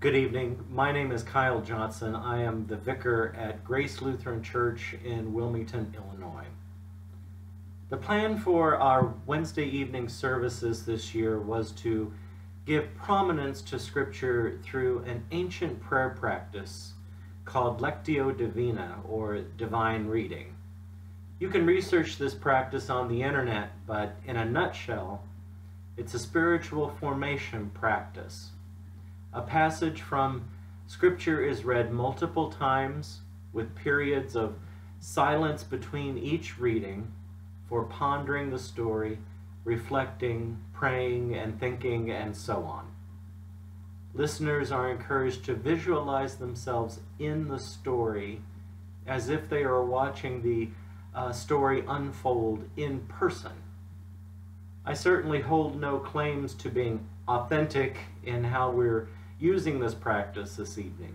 Good evening. My name is Kyle Johnson. I am the vicar at Grace Lutheran Church in Wilmington, Illinois. The plan for our Wednesday evening services this year was to give prominence to Scripture through an ancient prayer practice called Lectio Divina, or Divine Reading. You can research this practice on the internet, but in a nutshell, it's a spiritual formation practice. A passage from Scripture is read multiple times with periods of silence between each reading for pondering the story, reflecting, praying, and thinking, and so on. Listeners are encouraged to visualize themselves in the story as if they are watching the uh, story unfold in person. I certainly hold no claims to being authentic in how we're using this practice this evening.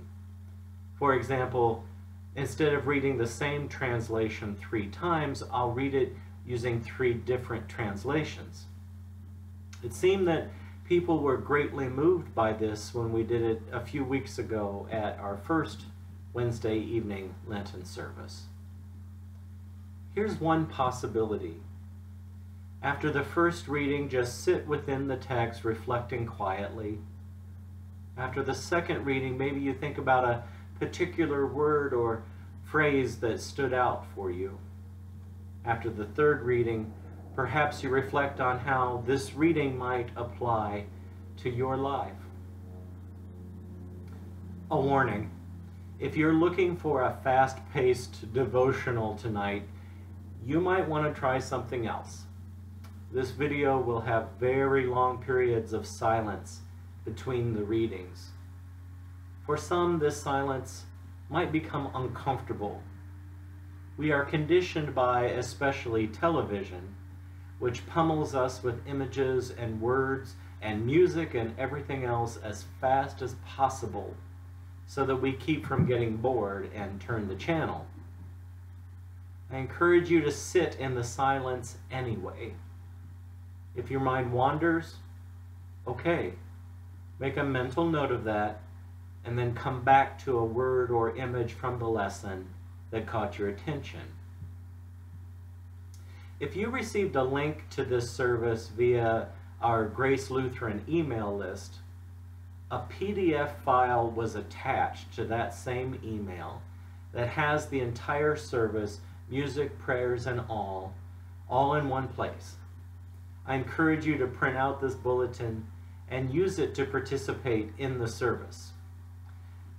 For example, instead of reading the same translation three times, I'll read it using three different translations. It seemed that people were greatly moved by this when we did it a few weeks ago at our first Wednesday evening Lenten service. Here's one possibility. After the first reading, just sit within the text, reflecting quietly. After the second reading, maybe you think about a particular word or phrase that stood out for you. After the third reading, perhaps you reflect on how this reading might apply to your life. A warning. If you're looking for a fast-paced devotional tonight, you might want to try something else. This video will have very long periods of silence between the readings. For some, this silence might become uncomfortable. We are conditioned by especially television, which pummels us with images and words and music and everything else as fast as possible so that we keep from getting bored and turn the channel. I encourage you to sit in the silence anyway. If your mind wanders, okay, make a mental note of that and then come back to a word or image from the lesson that caught your attention. If you received a link to this service via our Grace Lutheran email list, a PDF file was attached to that same email that has the entire service music, prayers, and all, all in one place. I encourage you to print out this bulletin and use it to participate in the service.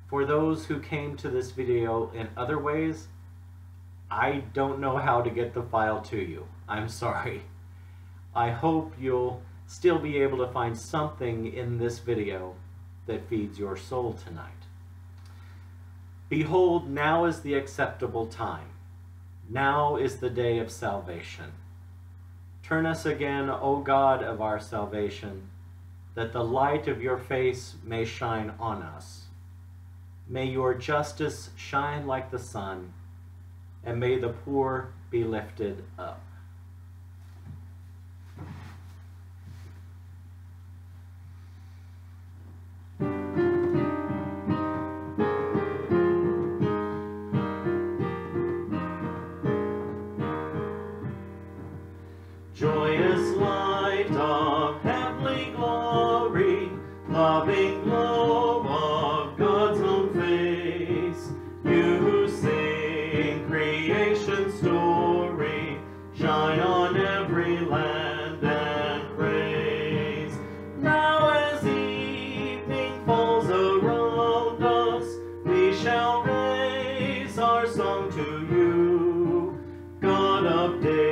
For those who came to this video in other ways, I don't know how to get the file to you. I'm sorry. I hope you'll still be able to find something in this video that feeds your soul tonight. Behold, now is the acceptable time. Now is the day of salvation. Turn us again, O God of our salvation, that the light of your face may shine on us. May your justice shine like the sun, and may the poor be lifted up. Love that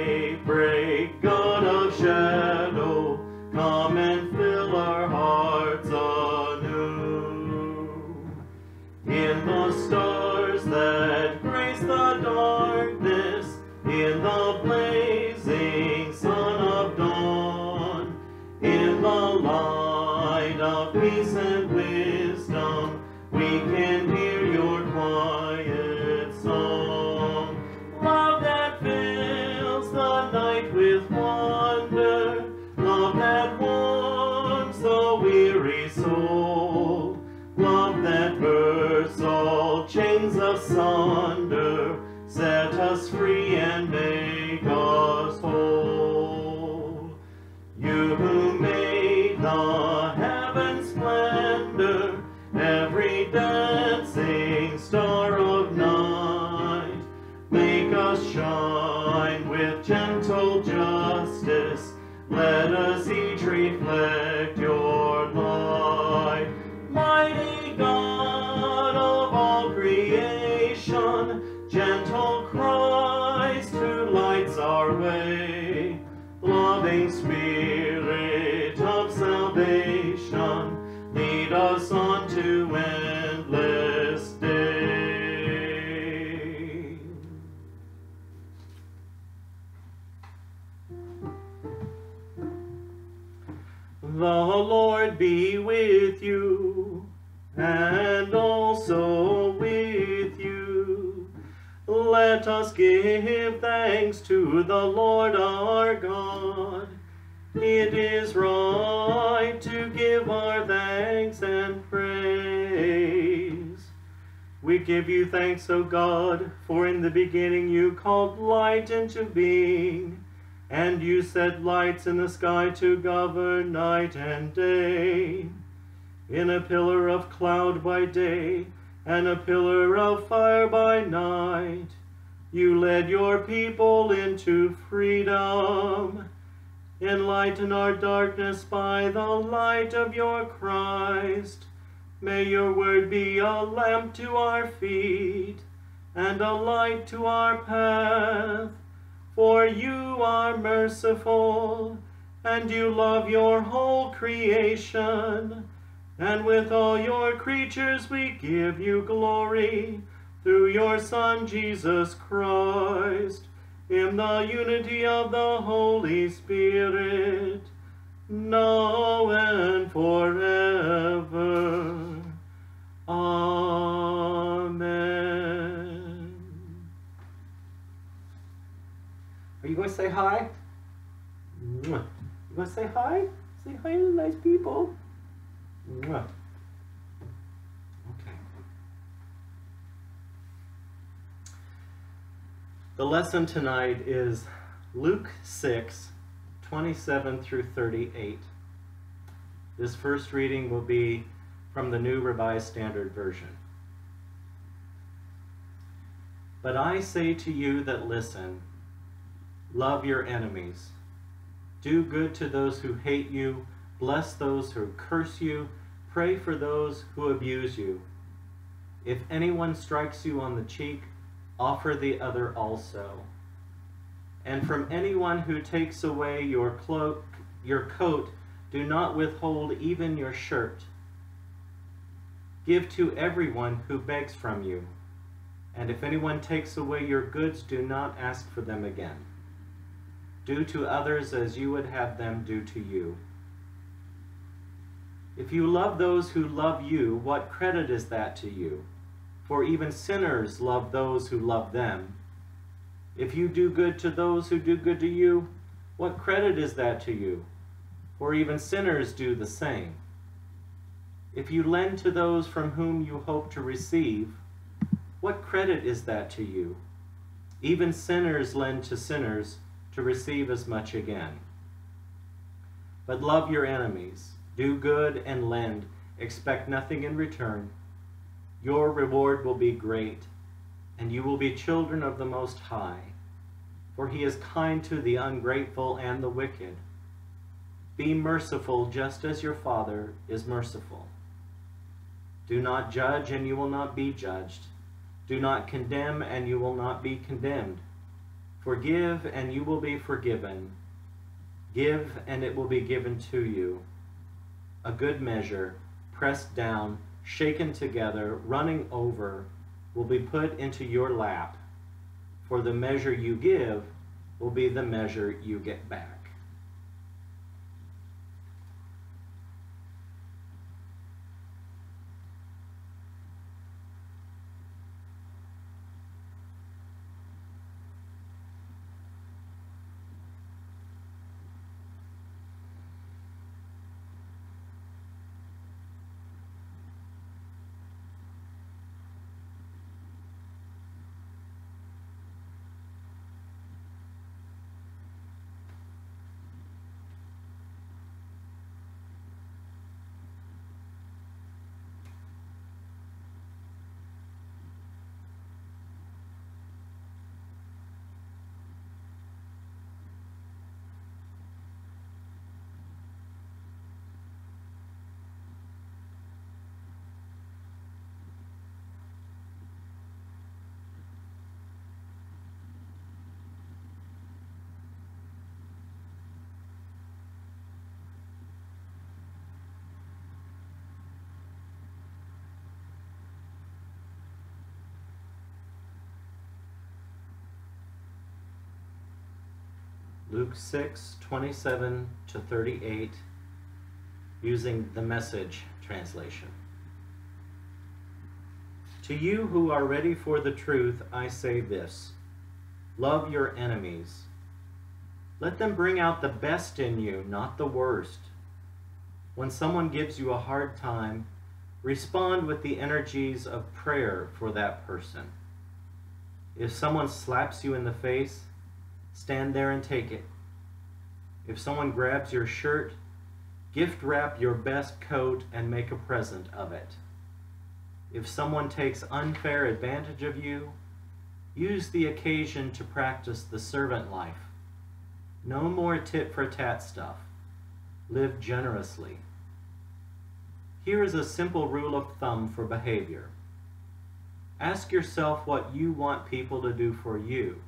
every Let us give thanks to the Lord our God. It is right to give our thanks and praise. We give you thanks, O God, for in the beginning you called light into being, and you set lights in the sky to govern night and day. In a pillar of cloud by day, and a pillar of fire by night, you led your people into freedom. Enlighten our darkness by the light of your Christ. May your word be a lamp to our feet and a light to our path. For you are merciful, and you love your whole creation. And with all your creatures we give you glory through your Son Jesus Christ, in the unity of the Holy Spirit, now and forever. Amen. Are you going to say hi? You going to say hi? Say hi to the nice people. Mwah. Okay. The lesson tonight is Luke 6, 27 through 38. This first reading will be from the New Revised Standard Version. But I say to you that listen, love your enemies, do good to those who hate you, bless those who curse you, pray for those who abuse you. If anyone strikes you on the cheek, offer the other also. And from anyone who takes away your cloak, your coat, do not withhold even your shirt. Give to everyone who begs from you. And if anyone takes away your goods, do not ask for them again. Do to others as you would have them do to you. If you love those who love you, what credit is that to you? For even sinners love those who love them. If you do good to those who do good to you, what credit is that to you? For even sinners do the same. If you lend to those from whom you hope to receive, what credit is that to you? Even sinners lend to sinners to receive as much again. But love your enemies, do good and lend, expect nothing in return. Your reward will be great, and you will be children of the Most High, for he is kind to the ungrateful and the wicked. Be merciful just as your Father is merciful. Do not judge, and you will not be judged. Do not condemn, and you will not be condemned. Forgive, and you will be forgiven. Give, and it will be given to you. A good measure, pressed down, shaken together, running over, will be put into your lap. For the measure you give will be the measure you get back. Luke 6, 27 to 38, using the message translation. To you who are ready for the truth, I say this love your enemies. Let them bring out the best in you, not the worst. When someone gives you a hard time, respond with the energies of prayer for that person. If someone slaps you in the face, stand there and take it. If someone grabs your shirt, gift wrap your best coat and make a present of it. If someone takes unfair advantage of you, use the occasion to practice the servant life. No more tit for tat stuff. Live generously. Here is a simple rule of thumb for behavior. Ask yourself what you want people to do for you.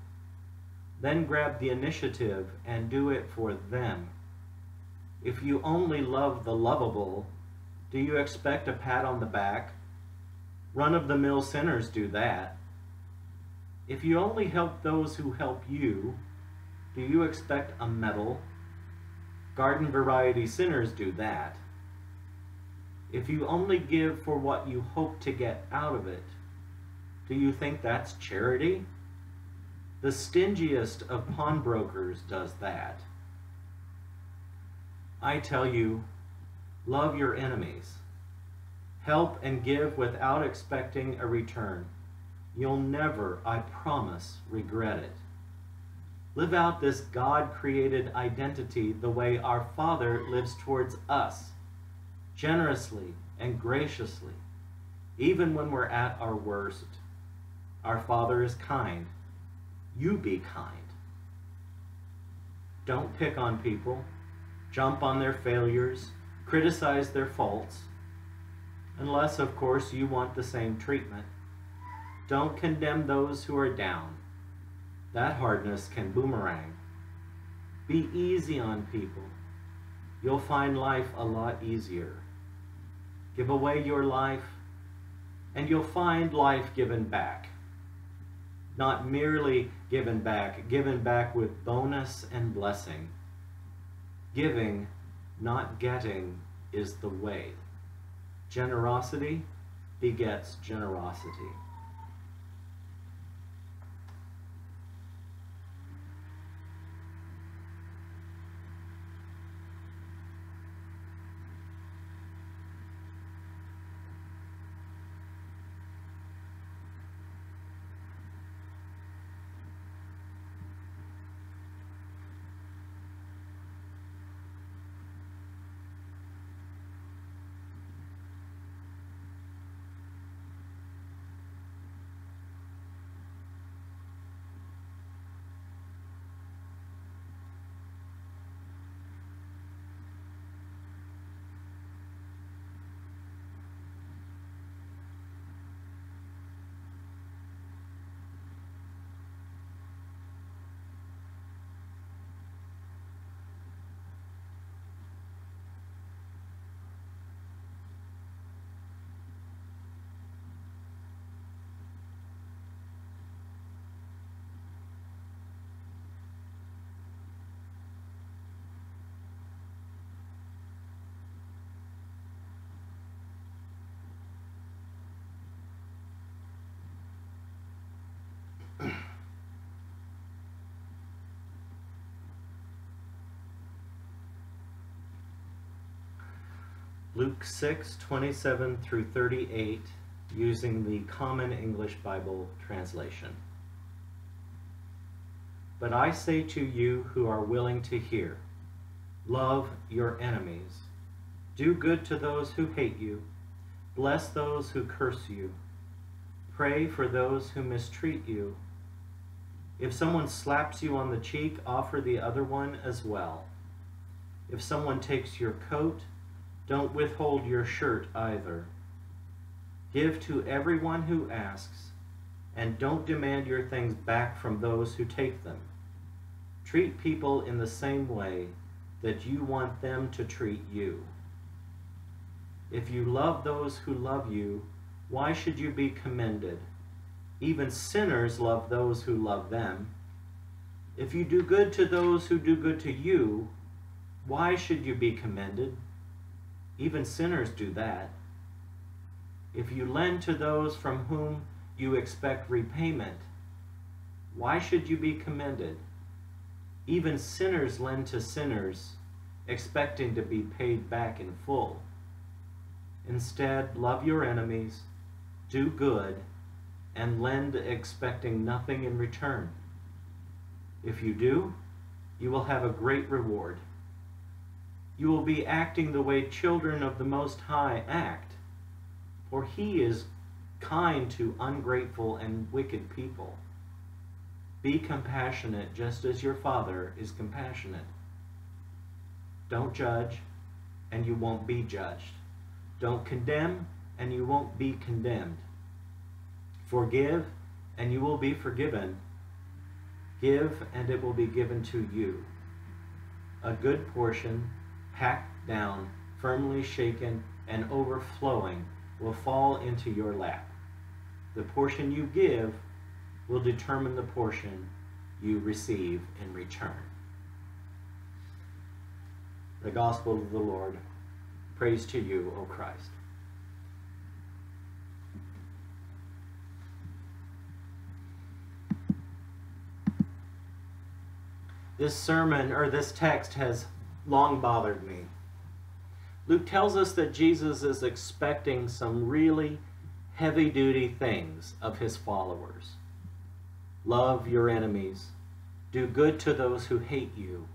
Then grab the initiative and do it for them. If you only love the lovable, do you expect a pat on the back? Run of the mill sinners do that. If you only help those who help you, do you expect a medal? Garden variety sinners do that. If you only give for what you hope to get out of it, do you think that's charity? The stingiest of pawnbrokers does that. I tell you, love your enemies. Help and give without expecting a return. You'll never, I promise, regret it. Live out this God created identity the way our Father lives towards us, generously and graciously, even when we're at our worst. Our Father is kind. You be kind. Don't pick on people, jump on their failures, criticize their faults, unless, of course, you want the same treatment. Don't condemn those who are down that hardness can boomerang. Be easy on people. You'll find life a lot easier. Give away your life, and you'll find life given back. Not merely given back, given back with bonus and blessing. Giving, not getting, is the way. Generosity begets generosity. Luke 6, 27 through 38, using the Common English Bible translation. But I say to you who are willing to hear, love your enemies, do good to those who hate you, bless those who curse you, pray for those who mistreat you. If someone slaps you on the cheek, offer the other one as well. If someone takes your coat, don't withhold your shirt either. Give to everyone who asks, and don't demand your things back from those who take them. Treat people in the same way that you want them to treat you. If you love those who love you, why should you be commended? Even sinners love those who love them. If you do good to those who do good to you, why should you be commended? Even sinners do that. If you lend to those from whom you expect repayment, why should you be commended? Even sinners lend to sinners, expecting to be paid back in full. Instead, love your enemies, do good, and lend expecting nothing in return. If you do, you will have a great reward. You will be acting the way children of the Most High act, for He is kind to ungrateful and wicked people. Be compassionate just as your Father is compassionate. Don't judge, and you won't be judged. Don't condemn, and you won't be condemned. Forgive, and you will be forgiven. Give, and it will be given to you. A good portion, packed down, firmly shaken, and overflowing, will fall into your lap. The portion you give will determine the portion you receive in return. The Gospel of the Lord. Praise to you, O Christ. This sermon or this text has long bothered me. Luke tells us that Jesus is expecting some really heavy duty things of his followers. Love your enemies, do good to those who hate you,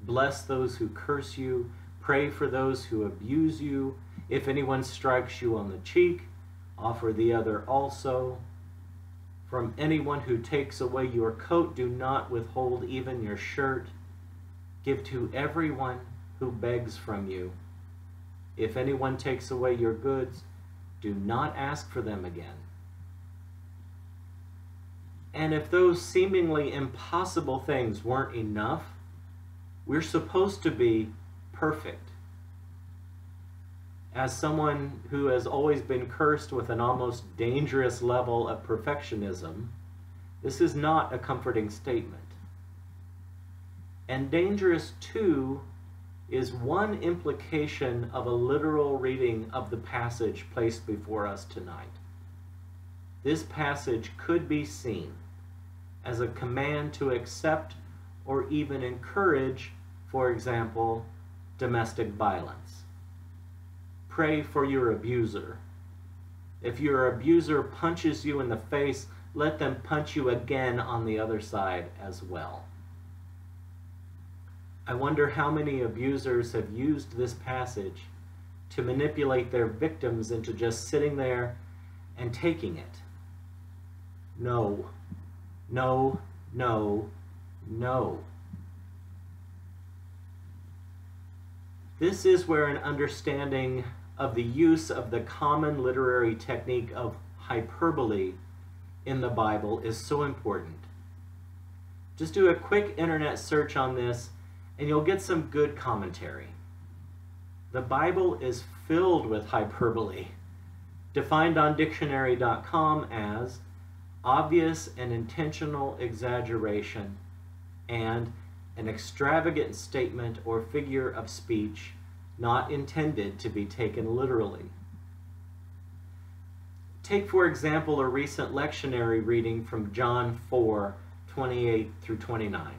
bless those who curse you, pray for those who abuse you. If anyone strikes you on the cheek, offer the other also. From anyone who takes away your coat, do not withhold even your shirt. Give to everyone who begs from you. If anyone takes away your goods, do not ask for them again. And if those seemingly impossible things weren't enough, we're supposed to be perfect. As someone who has always been cursed with an almost dangerous level of perfectionism, this is not a comforting statement. And dangerous, too, is one implication of a literal reading of the passage placed before us tonight. This passage could be seen as a command to accept or even encourage, for example, domestic violence. Pray for your abuser. If your abuser punches you in the face, let them punch you again on the other side as well. I wonder how many abusers have used this passage to manipulate their victims into just sitting there and taking it. No, no, no, no. This is where an understanding of the use of the common literary technique of hyperbole in the Bible is so important. Just do a quick internet search on this and you'll get some good commentary. The Bible is filled with hyperbole, defined on dictionary.com as obvious and intentional exaggeration and an extravagant statement or figure of speech not intended to be taken literally. Take, for example, a recent lectionary reading from John 4 28 through 29.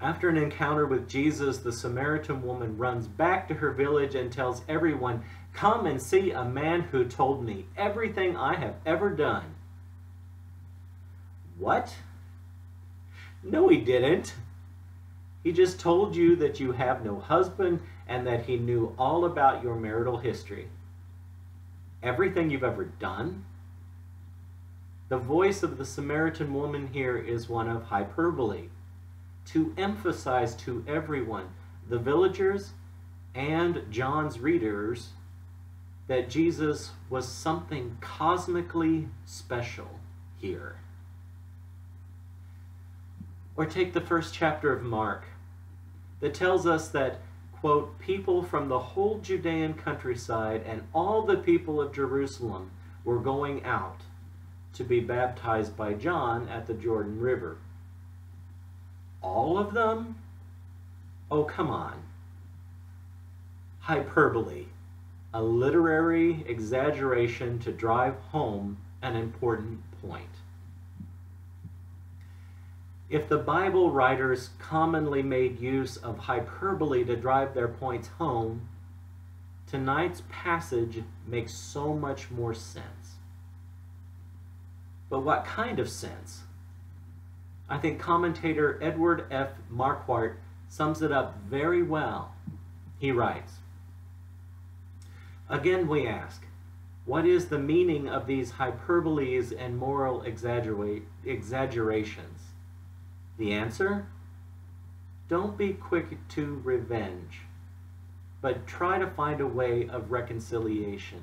After an encounter with Jesus, the Samaritan woman runs back to her village and tells everyone, Come and see a man who told me everything I have ever done. What? No, he didn't. He just told you that you have no husband and that he knew all about your marital history. Everything you've ever done? The voice of the Samaritan woman here is one of hyperbole to emphasize to everyone, the villagers and John's readers, that Jesus was something cosmically special here. Or take the first chapter of Mark that tells us that, quote, people from the whole Judean countryside and all the people of Jerusalem were going out to be baptized by John at the Jordan River. All of them? Oh, come on. Hyperbole, a literary exaggeration to drive home an important point. If the Bible writers commonly made use of hyperbole to drive their points home, tonight's passage makes so much more sense. But what kind of sense? I think commentator Edward F. Markquart sums it up very well. He writes, Again we ask, what is the meaning of these hyperboles and moral exaggerations? The answer? Don't be quick to revenge, but try to find a way of reconciliation.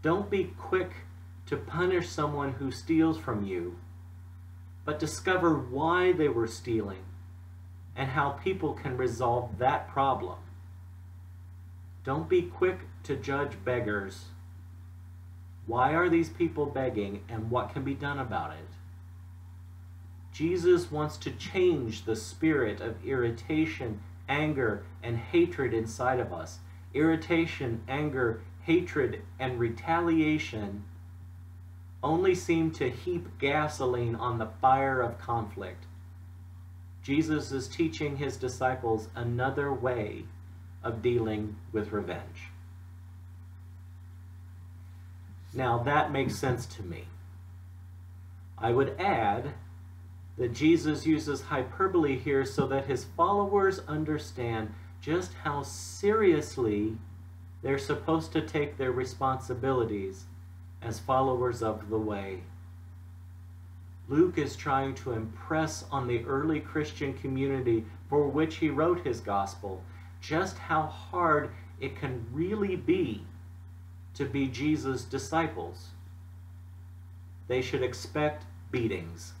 Don't be quick to punish someone who steals from you, but discover why they were stealing and how people can resolve that problem. Don't be quick to judge beggars. Why are these people begging and what can be done about it? Jesus wants to change the spirit of irritation, anger, and hatred inside of us. Irritation, anger, hatred, and retaliation only seem to heap gasoline on the fire of conflict. Jesus is teaching his disciples another way of dealing with revenge. Now that makes sense to me. I would add that Jesus uses hyperbole here so that his followers understand just how seriously they're supposed to take their responsibilities as followers of the way. Luke is trying to impress on the early Christian community for which he wrote his gospel just how hard it can really be to be Jesus' disciples. They should expect beatings.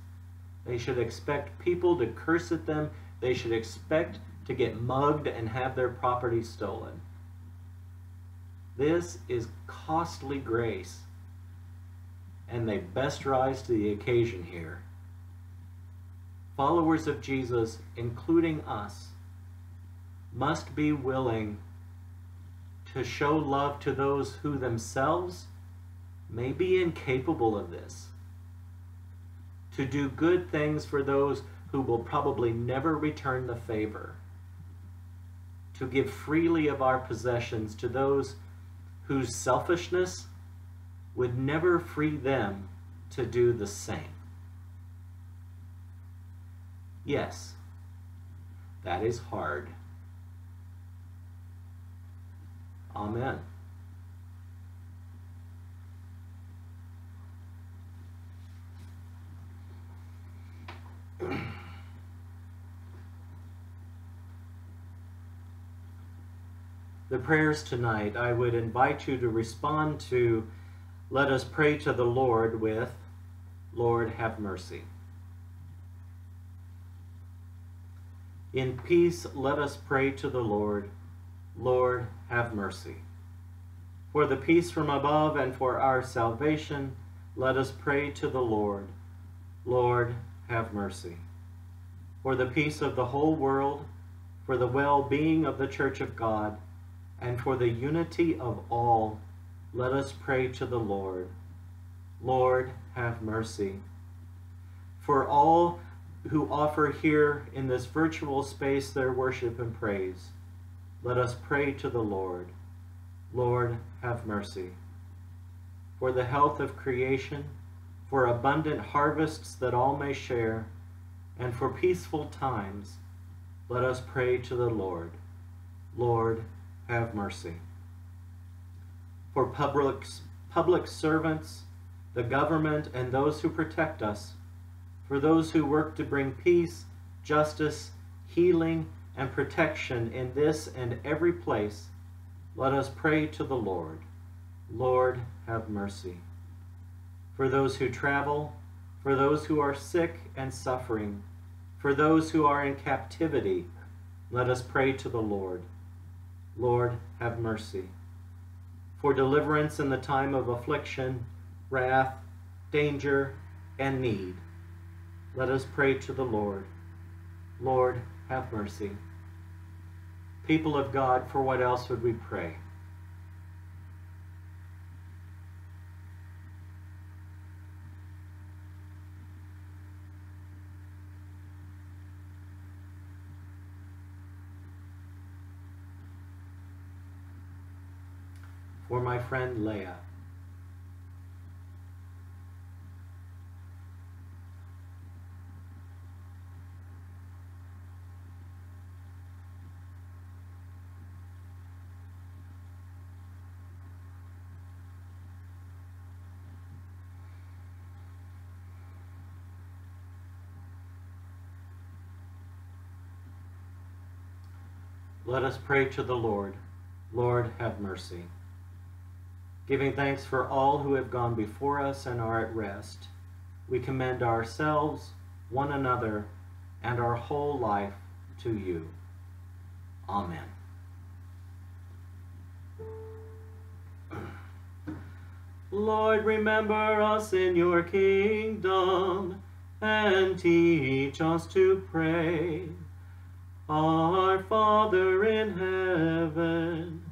They should expect people to curse at them. They should expect to get mugged and have their property stolen. This is costly grace, and they best rise to the occasion here. Followers of Jesus, including us, must be willing to show love to those who themselves may be incapable of this, to do good things for those who will probably never return the favor, to give freely of our possessions to those whose selfishness would never free them to do the same. Yes, that is hard. Amen. the prayers tonight, I would invite you to respond to let us pray to the Lord with, Lord, have mercy. In peace, let us pray to the Lord, Lord, have mercy. For the peace from above and for our salvation, let us pray to the Lord. Lord, have mercy. For the peace of the whole world, for the well-being of the Church of God, and for the unity of all, let us pray to the Lord. Lord, have mercy. For all who offer here in this virtual space their worship and praise, let us pray to the Lord. Lord, have mercy. For the health of creation, for abundant harvests that all may share, and for peaceful times, let us pray to the Lord. Lord, have mercy. For public, public servants, the government, and those who protect us, for those who work to bring peace, justice, healing, and protection in this and every place, let us pray to the Lord. Lord, have mercy. For those who travel, for those who are sick and suffering, for those who are in captivity, let us pray to the Lord. Lord, have mercy. For deliverance in the time of affliction, wrath, danger, and need, let us pray to the Lord. Lord, have mercy. People of God, for what else would we pray? My friend Leah. Let us pray to the Lord. Lord, have mercy. Giving thanks for all who have gone before us and are at rest, we commend ourselves, one another, and our whole life to you. Amen. Lord, remember us in your kingdom and teach us to pray. Our Father in heaven,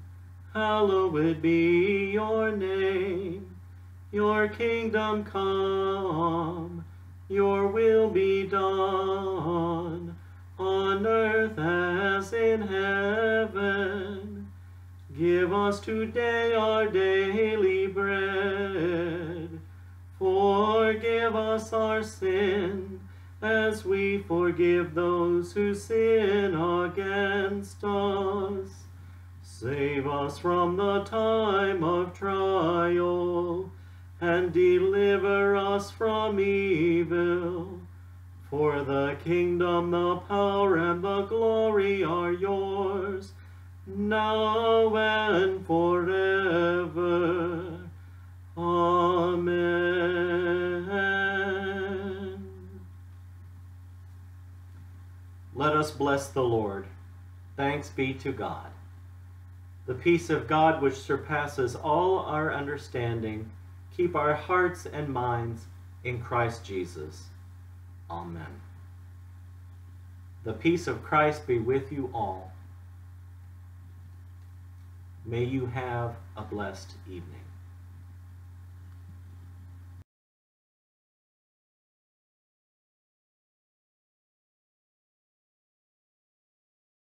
hallowed be your name. Your kingdom come, your will be done, on earth as in heaven. Give us today our daily bread. Forgive us our sin, as we forgive those who sin against us. Save us from the time of trial, and deliver us from evil. For the kingdom, the power, and the glory are yours, now and forever. Amen. Let us bless the Lord. Thanks be to God. The peace of God, which surpasses all our understanding, keep our hearts and minds in Christ Jesus. Amen. The peace of Christ be with you all. May you have a blessed evening.